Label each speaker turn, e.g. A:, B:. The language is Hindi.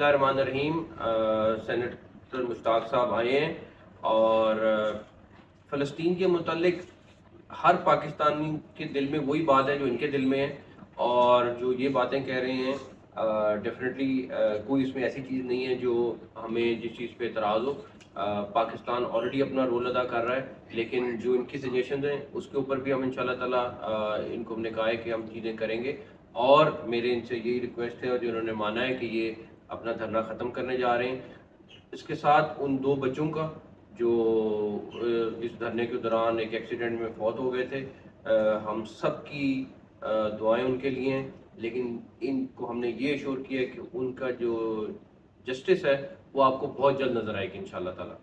A: रहीम सेनेटर मुश्ताक साहब आए हैं और फ़लस्तीन के मतलब हर पाकिस्तानी के दिल में वही बात है जो इनके दिल में है और जो ये बातें कह रहे हैं डेफिनेटली कोई इसमें ऐसी चीज़ नहीं है जो हमें जिस चीज़ पे एतराज़ हो। पाकिस्तान ऑलरेडी अपना रोल अदा कर रहा है, लेकिन जो इनकी सजेशन हैं, उसके ऊपर भी हम इन ताला इनको हमने कहा है कि हम चीज़ें करेंगे। और मेरे इनसे यही रिक्वेस्ट है और जिन्होंने माना है कि ये अपना धरना ख़त्म करने जा रहे हैं। इसके साथ उन दो बच्चों का, जो इस धरने के दौरान एक एक्सीडेंट में फौत हो गए थे हम सब की दुआएँ उनके लिए हैं। लेकिन इनको हमने ये शोर किया कि उनका जो जस्टिस है, वो आपको बहुत जल्द नज़र आएगी इन ताला।